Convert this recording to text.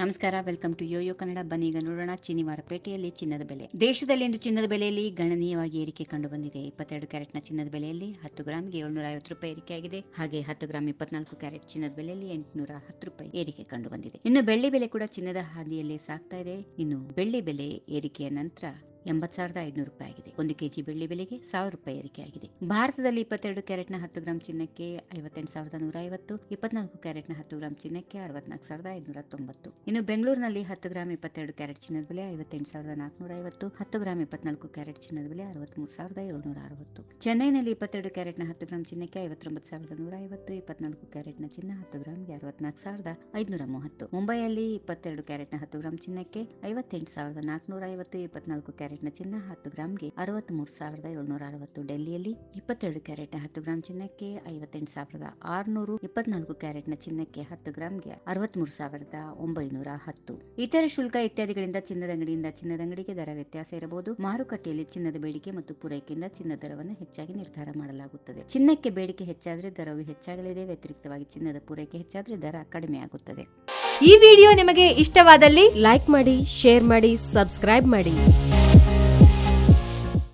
ನಮಸ್ಕಾರ, welcome to Yoyo Kannada. ಬನ್ನಿ, ಈಗ ನೋಡೋಣ ಪೇಟೆಯಲ್ಲಿ ಚಿನ್ನದ ಬೆಲೆ. ದೇಶದಲ್ಲಿ ಇಂದು ಚಿನ್ನದ ಬೆಲೆಯಲ್ಲಿ ಗಣನೀಯವಾಗಿ ಏರಿಕೆ ಕಂಡು ಬಂದಿದೆ. ಇಪ್ಪತ್ತೆರಡು ಕ್ಯಾರೆಟ್ನ ಚಿನ್ನದ ಬೆಲೆಯಲ್ಲಿ ಹತ್ತು ಗ್ರಾಮ್ಗೆ ಏಳ್ನೂರ ಐವತ್ತು ರೂಪಾಯಿ ಏರಿಕೆಯಾಗಿದೆ. ಹಾಗೆ ಹತ್ತು ಗ್ರಾಮ್ ಇಪ್ಪತ್ನಾಲ್ಕು ಕ್ಯಾರೆಟ್ ಚಿನ್ನದ ಬೆಲೆಯಲ್ಲಿ ಎಂಟುನೂರ ಹತ್ತು ರೂಪಾಯಿ ಏರಿಕೆ ಕಂಡು ಬಂದಿದೆ. ಇನ್ನು ಬೆಳ್ಳಿ ಬೆಲೆ ಕೂಡ ಚಿನ್ನದ ಹಾದಿಯಲ್ಲಿ ಸಾಗ್ತಾ ಇದೆ. ಇನ್ನು ಬೆಳ್ಳಿ ಬೆಲೆ ಏರಿಕೆಯ ನಂತರ ಎಂಬತ್ ಸಾವಿರದ ಐದುನೂರು ರೂಪಾಯಿ ಆಗಿದೆ. ಒಂದು ಕೆಜಿ ಬೆಳ್ಳಿ ಬೆಲೆಗೆ ಸಾವಿರ ರೂಪಾಯಿ ಏರಿಕೆಯಾಗಿದೆ ಭಾರತದಲ್ಲಿ ಇಪ್ಪತ್ತೆರಡು ಕ್ಯಾರೆಟ್ನ ಹತ್ತು ಗ್ರಾಂ ಚಿನ್ನಕ್ಕೆ ಐವತ್ತೆಂಟು ಸಾವಿರದ ನೂರ ಐವತ್ತು ಇಪ್ಪತ್ನಾಲ್ಕು ಕ್ಯಾರೆಟ್ನ ಹತ್ತು ಗ್ರಾಂ ಚಿನ್ನಕ್ಕೆ ಅರವತ್ನಾಲ್ಕು ಸಾವಿರದ ಐದುನೂರ ತೊಂಬತ್ತು ಇನ್ನು ಬೆಂಗಳೂರಿನಲ್ಲಿ ಹತ್ತು ಗ್ರಾಂ ಇಪ್ಪತ್ತೆರಡು ಕ್ಯಾರೆಟ್ ಚಿನ್ನದ ಬೆಲೆ ಐವತ್ತೆಂಟು ಸಾವಿರದ ನಾಲ್ಕುನೂರ ಐವತ್ತು ಹತ್ತು ಗ್ರಾಂ ಇಪ್ಪತ್ನಾಲ್ಕು ಕ್ಯಾರೆಟ್ ಚಿನ್ನದ ಬೆಲೆ ಅರವತ್ಮೂರು ಸಾವಿರದ ಏಳ್ನೂರ ಅರವತ್ತು ಚೆನ್ನೈನಲ್ಲಿ ಇಪ್ಪತ್ತೆರಡು ಕ್ಯಾರೆಟ್ನ ಹತ್ತು ಗ್ರಾಂ ಚಿನ್ನಕ್ಕೆ ಐವತ್ತೊಂಬತ್ತು ಸಾವಿರದ ನೂರ ಐವತ್ತು ಇಪ್ಪತ್ನಾಲ್ಕು ಕ್ಯಾರೆಟ್ನ ಚಿನ್ನ ಹತ್ತು ಗ್ರಾಮ್ಗೆ ಅರವತ್ನಾಲ್ಕು ಸಾವಿರದ ಐದುನೂರ ಮೂವತ್ತು ಮುಂಬೈಯಲ್ಲಿ ಇಪ್ಪತ್ತೆರಡು ಕ್ಯಾರೆಟ್ನ ಹತ್ತು ಗ್ರಾಂ ಚಿನ್ನಕ್ಕೆ ಐವತ್ತೆಂಟು ಸಾವಿರದ ನಾಲ್ಕುನೂರ ಐವತ್ತು ಇಪ್ಪತ್ನಾಲ್ಕು ಕ್ಯಾರೆಟ್ನ ಚಿನ್ನ ಹತ್ತು ಗ್ರಾಂಗೆ ಅರವತ್ಮೂರು ಸಾವಿರದ ಏಳ್ನೂರ ಅರವತ್ತು. ಡೆಲ್ಲಿಯಲ್ಲಿ ಇಪ್ಪತ್ತೆರಡು ಕ್ಯಾರೆಟ್ನ ಹತ್ತು ಗ್ರಾಂ ಚಿನ್ನಕ್ಕೆ ಐವತ್ತೆಂಟು ಸಾವಿರದ ಆರುನೂರು, ಇಪ್ಪತ್ನಾಲ್ಕು ಕ್ಯಾರೆಟ್ನ ಚಿನ್ನಕ್ಕೆ ಹತ್ತು ಗ್ರಾಂಗೆ ಅರವತ್ಮೂರು ಸಾವಿರದ ಒಂಬೈನೂರ ಹತ್ತು. ಇತರೆ ಶುಲ್ಕ ಇತ್ಯಾದಿಗಳಿಂದ ಚಿನ್ನದ ಅಂಗಡಿಯಿಂದ ಚಿನ್ನದ ಅಂಗಡಿಗೆ ದರ ವ್ಯತ್ಯಾಸ ಇರಬಹುದು. ಮಾರುಕಟ್ಟೆಯಲ್ಲಿ ಚಿನ್ನದ ಬೇಡಿಕೆ ಮತ್ತು ಪೂರೈಕೆಯಿಂದ ಚಿನ್ನದ ದರವನ್ನು ಹೆಚ್ಚಾಗಿ ನಿರ್ಧಾರ ಮಾಡಲಾಗುತ್ತದೆ. ಚಿನ್ನಕ್ಕೆ ಬೇಡಿಕೆ ಹೆಚ್ಚಾದರೆ ದರವು ಹೆಚ್ಚಾಗಲಿದೆ. ವ್ಯತಿರಿಕ್ತವಾಗಿ ಚಿನ್ನದ ಪೂರೈಕೆ ಹೆಚ್ಚಾದರೆ ದರ ಕಡಿಮೆಯಾಗುತ್ತದೆ ಈ ವಿಡಿಯೋ ನಿಮಗೆ ಇಷ್ಟವಾದಲ್ಲಿ ಲೈಕ್ ಮಾಡಿ, ಶೇರ್ ಮಾಡಿ, ಸಬ್ಸ್ಕ್ರೈಬ್ ಮಾಡಿ. Bye.